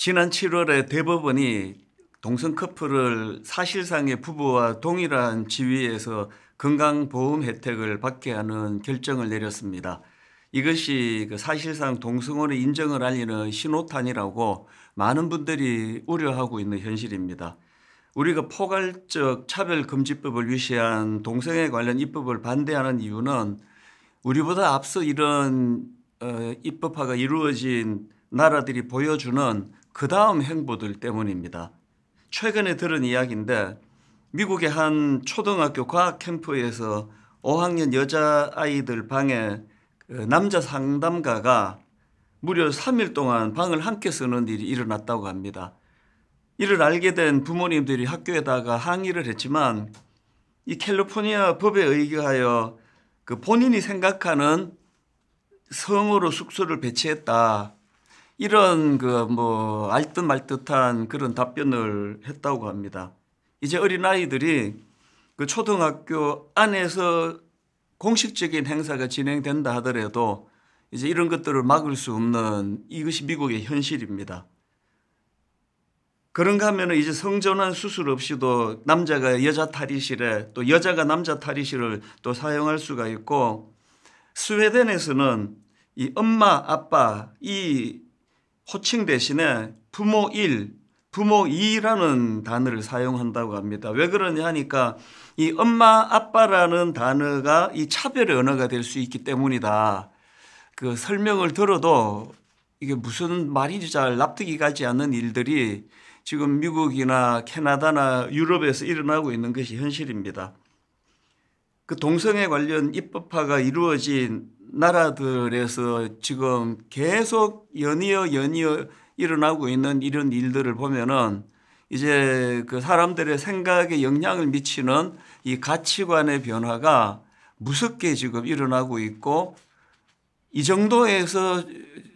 지난 7월에 대법원이 동성 커플을 사실상의 부부와 동일한 지위에서 건강보험 혜택을 받게 하는 결정을 내렸습니다. 이것이 그 사실상 동성혼의 인정을 알리는 신호탄이라고 많은 분들이 우려하고 있는 현실입니다. 우리가 포괄적 차별금지법을 위시한 동성애 관련 입법을 반대하는 이유는 우리보다 앞서 이런 어, 입법화가 이루어진 나라들이 보여주는 그 다음 행보들 때문입니다. 최근에 들은 이야기인데 미국의 한 초등학교 과학 캠프에서 5학년 여자 아이들 방에 그 남자 상담가가 무려 3일 동안 방을 함께 쓰는 일이 일어났다고 합니다. 이를 알게 된 부모님들이 학교에다가 항의를 했지만 이 캘리포니아 법에 의하여 그 본인이 생각하는 성으로 숙소를 배치했다. 이런 그 뭐 알듯 말듯한 그런 답변을 했다고 합니다. 이제 어린 아이들이 그 초등학교 안에서 공식적인 행사가 진행된다 하더라도 이제 이런 것들을 막을 수 없는 이것이 미국의 현실입니다. 그런가 하면 이제 성전환 수술 없이도 남자가 여자 탈의실에 또 여자가 남자 탈의실을 또 사용할 수가 있고 스웨덴에서는 이 엄마, 아빠 이 호칭 대신에 부모 1, 부모 2라는 단어를 사용한다고 합니다. 왜 그러냐 하니까 이 엄마, 아빠라는 단어가 이 차별의 언어가 될 수 있기 때문이다. 그 설명을 들어도 이게 무슨 말인지 잘 납득이 가지 않는 일들이 지금 미국이나 캐나다나 유럽에서 일어나고 있는 것이 현실입니다. 그 동성애 관련 입법화가 이루어진 나라들에서 지금 계속 연이어 연이어 일어나고 있는 이런 일들을 보면은 이제 그 사람들의 생각에 영향을 미치는 이 가치관의 변화가 무섭게 지금 일어나고 있고 이 정도에서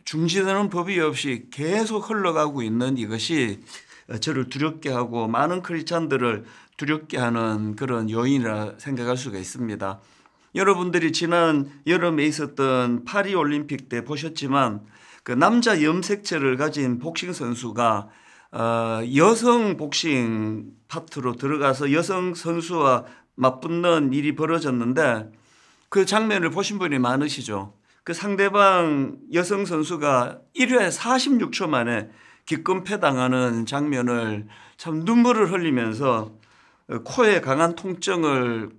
중지되는 법이 없이 계속 흘러가고 있는 이것이 저를 두렵게 하고 많은 크리스찬들을 두렵게 하는 그런 요인이라 생각할 수가 있습니다. 여러분들이 지난 여름에 있었던 파리 올림픽 때 보셨지만 그 남자 염색체를 가진 복싱 선수가 어, 여성 복싱 파트로 들어가서 여성 선수와 맞붙는 일이 벌어졌는데 그 장면을 보신 분이 많으시죠. 그 상대방 여성 선수가 1회 46초 만에 기껏 패당하는 장면을 참 눈물을 흘리면서 코에 강한 통증을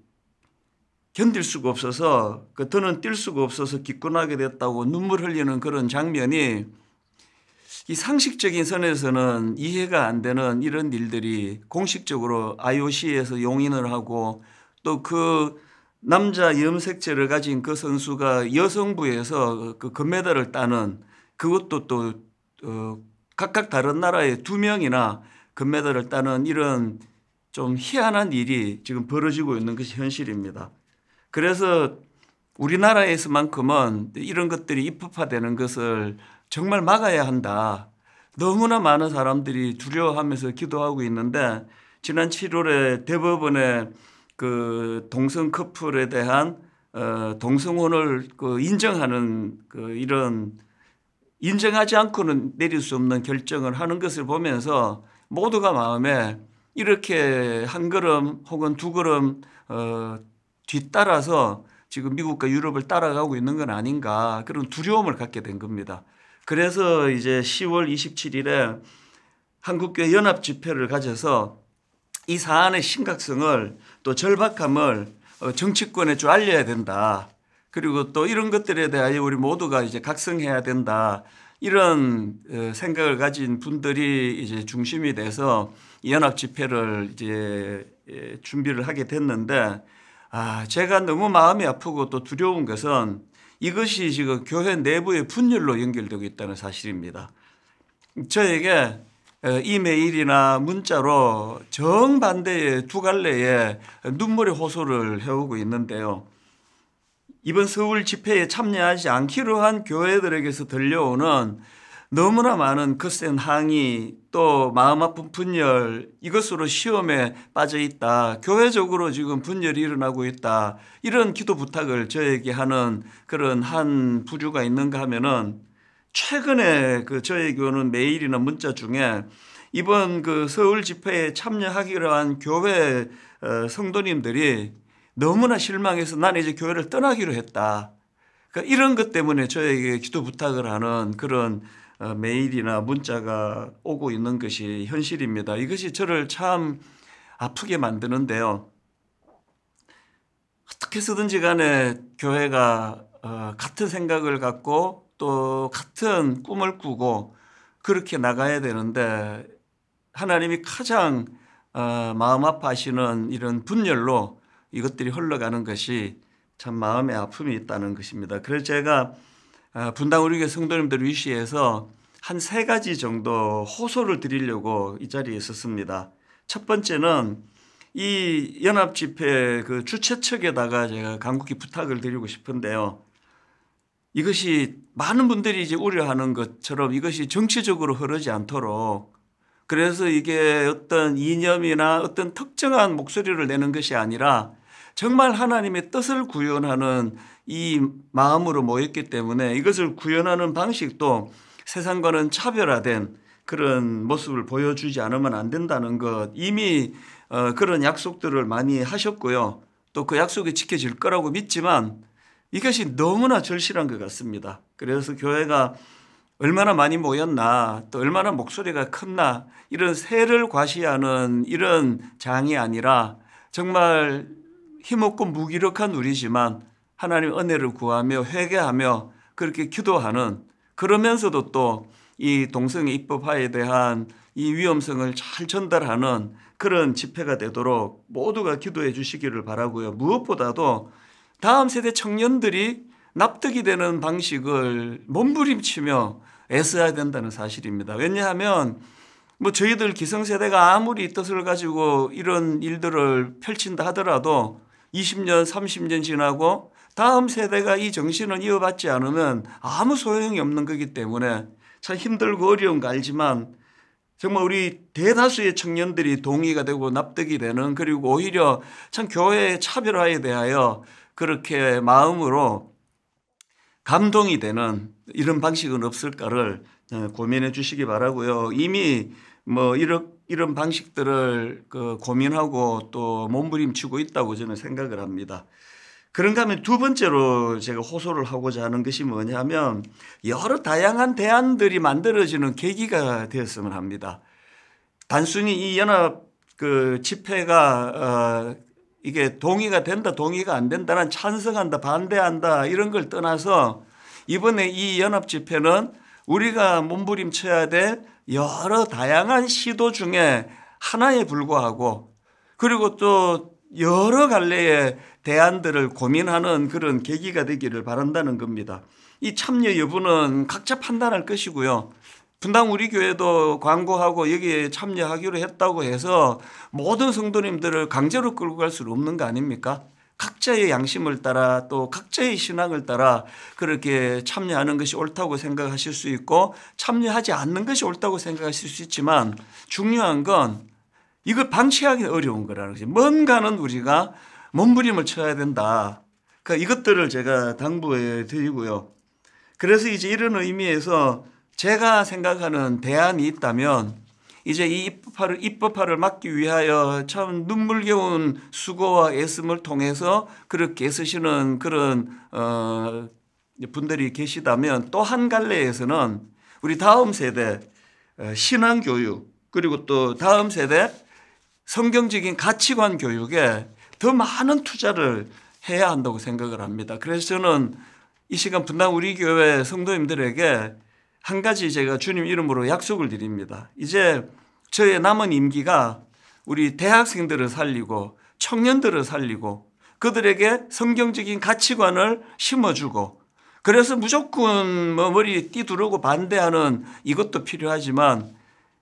견딜 수가 없어서 그 더는 뛸 수가 없어서 기권하게 됐다고 눈물 흘리는 그런 장면이 이 상식적인 선에서는 이해가 안 되는 이런 일들이 공식적으로 IOC에서 용인을 하고 또 그 남자 염색체를 가진 그 선수가 여성부에서 그 금메달을 따는 그것도 또 어, 각각 다른 나라의 두 명이나 금메달을 따는 이런 좀 희한한 일이 지금 벌어지고 있는 것이 현실입니다. 그래서 우리나라에서만큼은 이런 것들이 입법화되는 것을 정말 막아야 한다. 너무나 많은 사람들이 두려워하면서 기도하고 있는데 지난 7월에 대법원의 그 동성 커플에 대한 어 동성혼을 그 인정하는 그 이런 인정하지 않고는 내릴 수 없는 결정을 하는 것을 보면서 모두가 마음에 이렇게 한 걸음 혹은 두 걸음 어 뒤따라서 지금 미국과 유럽을 따라가고 있는 건 아닌가 그런 두려움을 갖게 된 겁니다. 그래서 이제 10월 27일에 한국교회 연합 집회를 가져서 이 사안의 심각성을 또 절박함을 어, 정치권에 좀 알려야 된다. 그리고 또 이런 것들에 대하여 우리 모두가 이제 각성해야 된다. 이런 어, 생각을 가진 분들이 이제 중심이 돼서 연합 집회를 이제 예, 준비를 하게 됐는데 아, 제가 너무 마음이 아프고 또 두려운 것은 이것이 지금 교회 내부의 분열로 연결되고 있다는 사실입니다. 저에게 어, 이메일이나 문자로 정반대의 두 갈래의 눈물의 호소를 해오고 있는데요. 이번 서울 집회에 참여하지 않기로 한 교회들에게서 들려오는 너무나 많은 거센 항의 또 마음 아픈 분열 이것으로 시험에 빠져 있다. 교회적으로 지금 분열이 일어나고 있다. 이런 기도 부탁을 저에게 하는 그런 한 부류가 있는가 하면은 최근에 그 저희 교는 메일이나 문자 중에 이번 그 서울 집회에 참여하기로 한 교회 어, 성도님들이 너무나 실망해서 나는 이제 교회를 떠나기로 했다. 그러니까 이런 것 때문에 저에게 기도 부탁을 하는 그런 어, 메일이나 문자가 오고 있는 것이 현실입니다. 이것이 저를 참 아프게 만드는데요. 어떻게 쓰든지 간에 교회가 어, 같은 생각을 갖고 또 같은 꿈을 꾸고 그렇게 나가야 되는데 하나님이 가장 어, 마음 아파하시는 이런 분열로 이것들이 흘러가는 것이 참 마음의 아픔이 있다는 것입니다. 그래서 제가 어, 분당 우리 교회 성도님들 위시해서 한 세 가지 정도 호소를 드리려고 이 자리에 있었습니다. 첫 번째는 이 연합 집회 그 주최 측에다가 제가 간곡히 부탁을 드리고 싶은데요. 이것이 많은 분들이 이제 우려하는 것처럼 이것이 정치적으로 흐르지 않도록 그래서 이게 어떤 이념이나 어떤 특정한 목소리를 내는 것이 아니라 정말 하나님의 뜻을 구현하는 이 마음으로 모였기 때문에 이것을 구현하는 방식도 세상과는 차별화된 그런 모습을 보여주지 않으면 안 된다는 것 이미 어, 그런 약속들을 많이 하셨고요. 또 그 약속이 지켜질 거라고 믿지만 이것이 너무나 절실한 것 같습니다. 그래서 교회가 얼마나 많이 모였나 또 얼마나 목소리가 컸나 이런 세를 과시하는 이런 장이 아니라 정말 힘없고 무기력한 우리지만 하나님 은혜를 구하며 회개하며 그렇게 기도하는 그러면서도 또 이 동성애 입법화에 대한 이 위험성을 잘 전달하는 그런 집회가 되도록 모두가 기도해 주시기를 바라고요. 무엇보다도 다음 세대 청년들이 납득이 되는 방식을 몸부림치며 애써야 된다는 사실입니다. 왜냐하면 뭐 저희들 기성세대가 아무리 뜻을 가지고 이런 일들을 펼친다 하더라도 20년, 30년 지나고 다음 세대가 이 정신을 이어받지 않으면 아무 소용이 없는 거기 때문에 참 힘들고 어려운 거 알지만 정말 우리 대다수의 청년들이 동의가 되고 납득이 되는 그리고 오히려 참 교회의 차별화에 대하여 그렇게 마음으로 감동이 되는 이런 방식은 없을까를 어, 고민해 주시기 바라고요. 이미 뭐 이런 이런 방식들을 그 고민하고 또 몸부림치고 있다고 저는 생각을 합니다. 그런가 하면 두 번째로 제가 호소를 하고자 하는 것이 뭐냐면 여러 다양한 대안들이 만들어지는 계기가 되었으면 합니다. 단순히 이 연합 그 집회가 어 이게 동의가 된다, 동의가 안 된다는 찬성한다, 반대한다 이런 걸 떠나서 이번에 이 연합 집회는 우리가 몸부림쳐야 될 여러 다양한 시도 중에 하나에 불과하고 그리고 또 여러 갈래의 대안들을 고민하는 그런 계기가 되기를 바란다는 겁니다. 이 참여 여부는 각자 판단할 것이고요. 분당 우리 교회도 광고하고 여기에 참여하기로 했다고 해서 모든 성도님들을 강제로 끌고 갈 수는 없는 거 아닙니까? 각자의 양심을 따라 또 각자의 신앙을 따라 그렇게 참여하는 것이 옳다고 생각하실 수 있고 참여하지 않는 것이 옳다고 생각하실 수 있지만 중요한 건 이걸 방치하기 어려운 거라는 거지. 뭔가는 우리가 몸부림을 쳐야 된다. 그러니까 이것들을 제가 당부해 드리고요. 그래서 이제 이런 의미에서 제가 생각하는 대안이 있다면 이제 이 입법화를, 입법화를 막기 위하여 참 눈물겨운 수고와 애씀을 통해서 그렇게 쓰시는 그런 어 분들이 계시다면 또 한 갈래에서는 우리 다음 세대 어, 신앙 교육 그리고 또 다음 세대 성경적인 가치관 교육에 더 많은 투자를 해야 한다고 생각을 합니다. 그래서 저는 이 시간 분당 우리 교회 성도님들에게 한 가지 제가 주님 이름으로 약속을 드립니다. 이제 저의 남은 임기가 우리 대학생들을 살리고 청년들을 살리고 그들에게 성경적인 가치관을 심어주고 그래서 무조건 뭐 머리 띠두르고 반대하는 이것도 필요하지만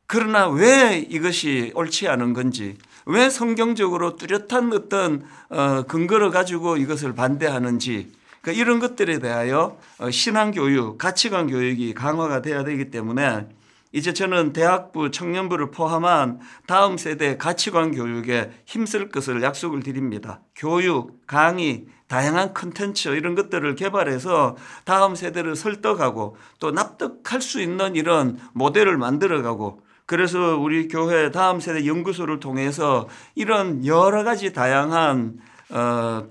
그러나 왜 이것이 옳지 않은 건지 왜 성경적으로 뚜렷한 어떤 어, 근거를 가지고 이것을 반대하는지 그러니까 이런 것들에 대하여 어, 신앙 교육, 가치관 교육이 강화가 돼야 되기 때문에 이제 저는 대학부, 청년부를 포함한 다음 세대 가치관 교육에 힘쓸 것을 약속을 드립니다. 교육, 강의, 다양한 컨텐츠 이런 것들을 개발해서 다음 세대를 설득하고 또 납득할 수 있는 이런 모델을 만들어가고 그래서 우리 교회 다음 세대 연구소를 통해서 이런 여러 가지 다양한 어,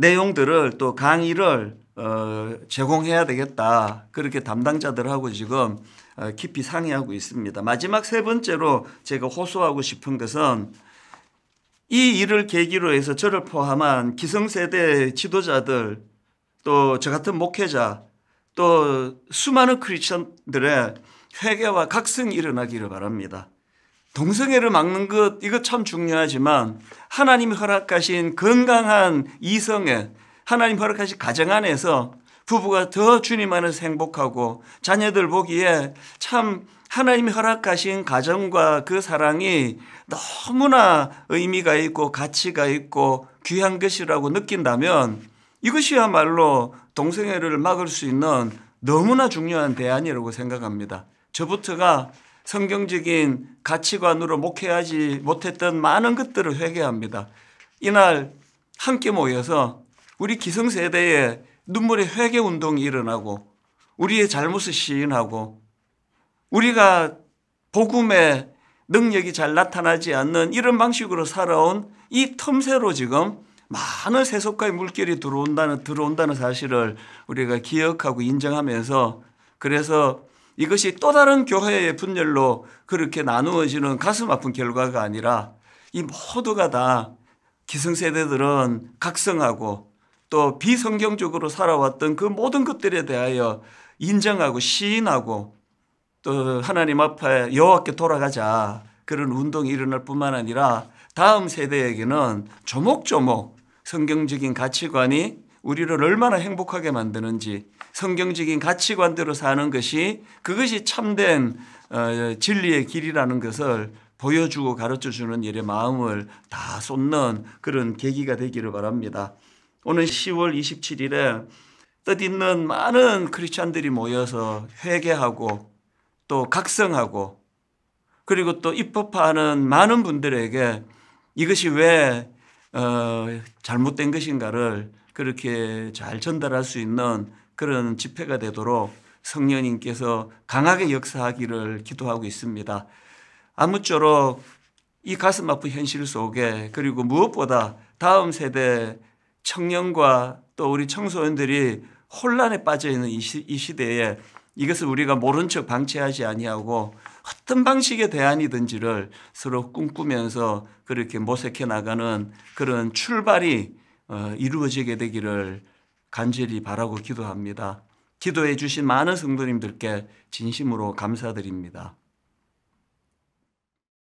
내용들을 또 강의를 어, 제공해야 되겠다. 그렇게 담당자들하고 지금 어, 깊이 상의하고 있습니다. 마지막 세 번째로 제가 호소하고 싶은 것은 이 일을 계기로 해서 저를 포함한 기성세대 지도자들 또 저 같은 목회자 또 수많은 크리스천들의 회개와 각성이 일어나기를 바랍니다. 동성애를 막는 것 이거 참 중요하지만 하나님이 허락하신 건강한 이성애 하나님 허락하신 가정 안에서 부부가 더 주님 안에서 행복하고 자녀들 보기에 참 하나님이 허락하신 가정과 그 사랑이 너무나 의미가 있고 가치가 있고 귀한 것이라고 느낀다면 이것이야말로 동성애를 막을 수 있는 너무나 중요한 대안이라고 생각합니다. 저부터가 성경적인 가치관으로 목회하지 못했던 많은 것들을 회개합니다. 이날 함께 모여서 우리 기성세대에 눈물의 회개 운동이 일어나고 우리의 잘못을 시인하고 우리가 복음의 능력이 잘 나타나지 않는 이런 방식으로 살아온 이 틈새로 지금 많은 세속과의 물결이 들어온다는 들어온다는 사실을 우리가 기억하고 인정하면서 그래서 이것이 또 다른 교회의 분열로 그렇게 나누어지는 가슴 아픈 결과가 아니라 이 모두가 다 기성세대들은 각성하고 또 비성경적으로 살아왔던 그 모든 것들에 대하여 인정하고 시인하고 또 하나님 앞에 여호와께 돌아가자 그런 운동이 일어날 뿐만 아니라 다음 세대에게는 조목조목 성경적인 가치관이 우리를 얼마나 행복하게 만드는지 성경적인 가치관대로 사는 것이 그것이 참된 어, 진리의 길이라는 것을 보여주고 가르쳐 주는 일에 마음을 다 쏟는 그런 계기가 되기를 바랍니다. 오늘 10월 27일에 뜻 있는 많은 크리스찬들이 모여서 회개하고 또 각성하고 그리고 또 입법하는 많은 분들에게 이것이 왜 어, 잘못된 것인가를 그렇게 잘 전달할 수 있는 그런 집회가 되도록 성령님께서 강하게 역사하기를 기도하고 있습니다. 아무쪼록 이 가슴 아픈 현실 속에 그리고 무엇보다 다음 세대 청년과 또 우리 청소년들이 혼란에 빠져 있는 이, 시대에 이것을 우리가 모른 척 방치하지 아니하고 어떤 방식의 대안이든지를 서로 꿈꾸면서 그렇게 모색해 나가는 그런 출발이 어, 이루어지게 되기를 간절히 바라고 기도합니다. 기도해 주신 많은 성도님들께 진심으로 감사드립니다.